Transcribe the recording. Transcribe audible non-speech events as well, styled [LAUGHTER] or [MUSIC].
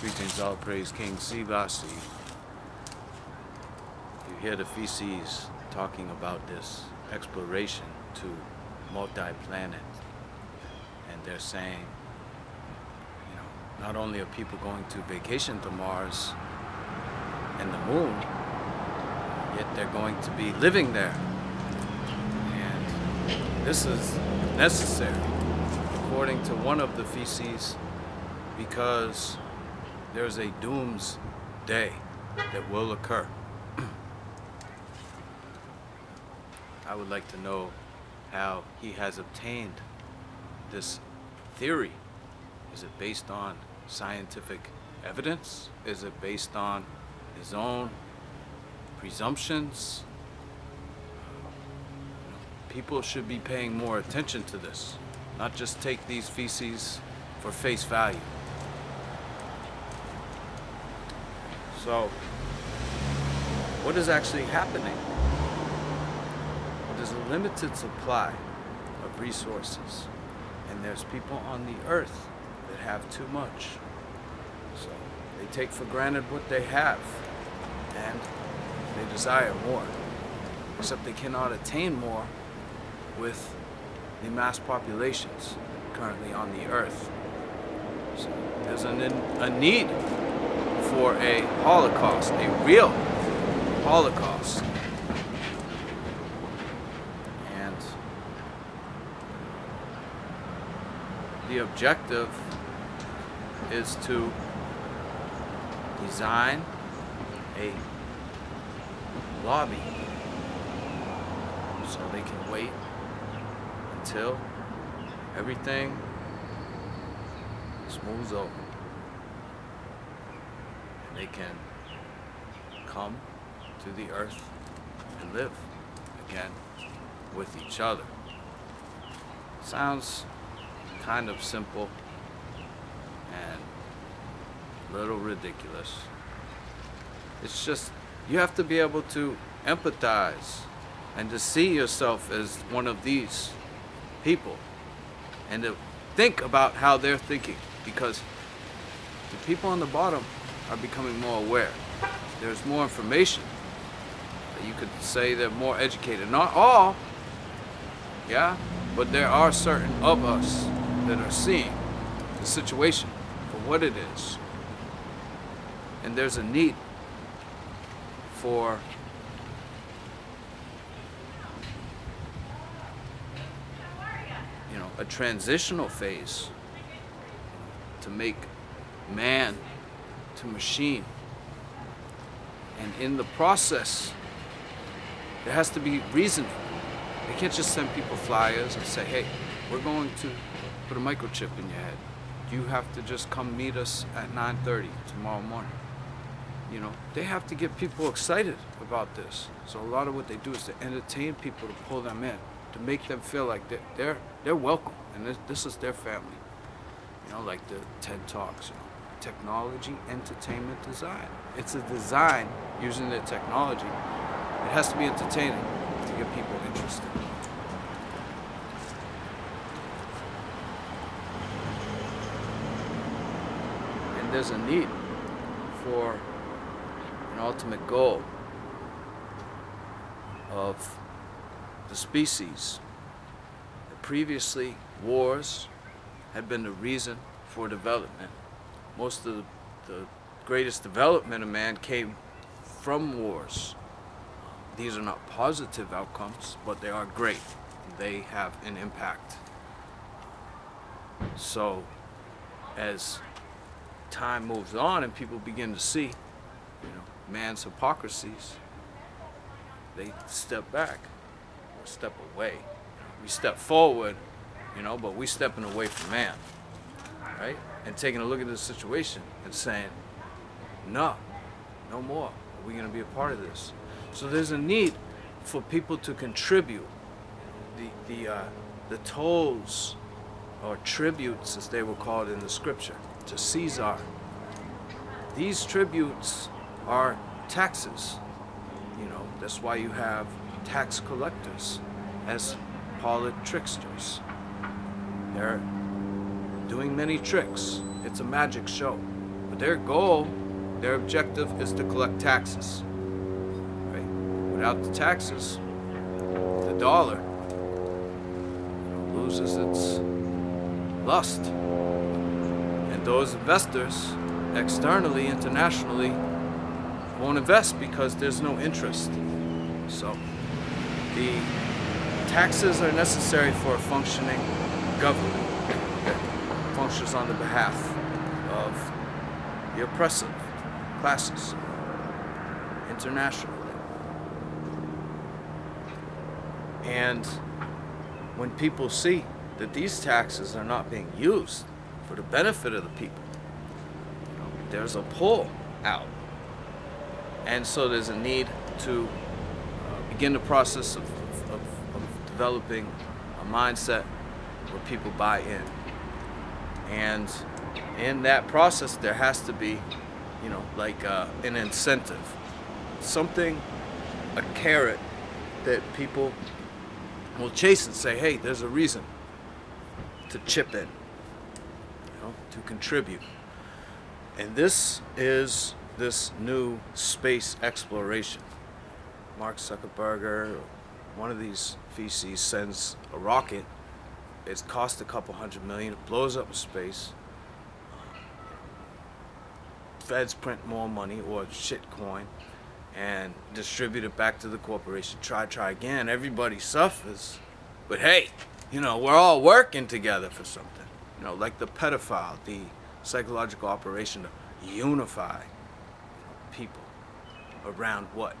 Greetings, all praise King Selassie. You hear the VCs talking about this exploration to multi-planet. And they're saying, you know, not only are people going to vacation to Mars and the moon, yet they're going to be living there. And this is necessary, according to one of the VCs, because there's a doomsday that will occur. [CLEARS THROAT] I would like to know how he has obtained this theory. Is it based on scientific evidence? Is it based on his own presumptions? People should be paying more attention to this, not just take these VCs for face value. So, what is actually happening? There's a limited supply of resources, and there's people on the earth that have too much. So, they take for granted what they have, and they desire more. Except they cannot attain more with the mass populations currently on the earth. So there's an, a need for a Holocaust, a real Holocaust. And the objective is to design a lobby so they can wait until everything smooths over they can come to the earth and live again with each other. Sounds kind of simple and a little ridiculous. It's just, you have to be able to empathize and to see yourself as one of these people and to think about how they're thinking because the people on the bottom are becoming more aware. There's more information. You could say they're more educated. Not all, yeah, but there are certain of us that are seeing the situation for what it is. And there's a need for you know a transitional phase to make man to machine. And in the process, there has to be reasoning. They can't just send people flyers and say, hey, we're going to put a microchip in your head. You have to just come meet us at 9.30 tomorrow morning. You know, they have to get people excited about this. So a lot of what they do is to entertain people, to pull them in, to make them feel like they're, they're, they're welcome and this, this is their family. You know, like the TED Talks, you know technology, entertainment, design. It's a design using the technology. It has to be entertaining to get people interested. And there's a need for an ultimate goal of the species. Previously, wars had been the reason for development most of the, the greatest development of man came from wars. These are not positive outcomes, but they are great. They have an impact. So, as time moves on and people begin to see, you know, man's hypocrisies, they step back or step away. We step forward, you know, but we stepping away from man, right? And taking a look at the situation and saying, no, no more. Are we going to be a part of this? So there's a need for people to contribute the, the, uh, the tolls or tributes, as they were called in the scripture, to Caesar. These tributes are taxes. You know, that's why you have tax collectors as They're doing many tricks. It's a magic show. But their goal, their objective is to collect taxes. Right? Without the taxes, the dollar loses its lust. And those investors, externally, internationally, won't invest because there's no interest. So, the taxes are necessary for a functioning government functions on the behalf of the oppressive classes internationally. And when people see that these taxes are not being used for the benefit of the people, there's a pull out. And so there's a need to uh, begin the process of, of, of developing a mindset where people buy in. And in that process, there has to be, you know, like uh, an incentive, something, a carrot that people will chase and say, hey, there's a reason to chip in, you know, to contribute. And this is this new space exploration. Mark Zuckerberg, one of these VCs, sends a rocket. It's cost a couple hundred million. It blows up space. Feds print more money or shitcoin and distribute it back to the corporation. Try, try again. Everybody suffers. But hey, you know, we're all working together for something. You know, like the pedophile, the psychological operation to unify people around what?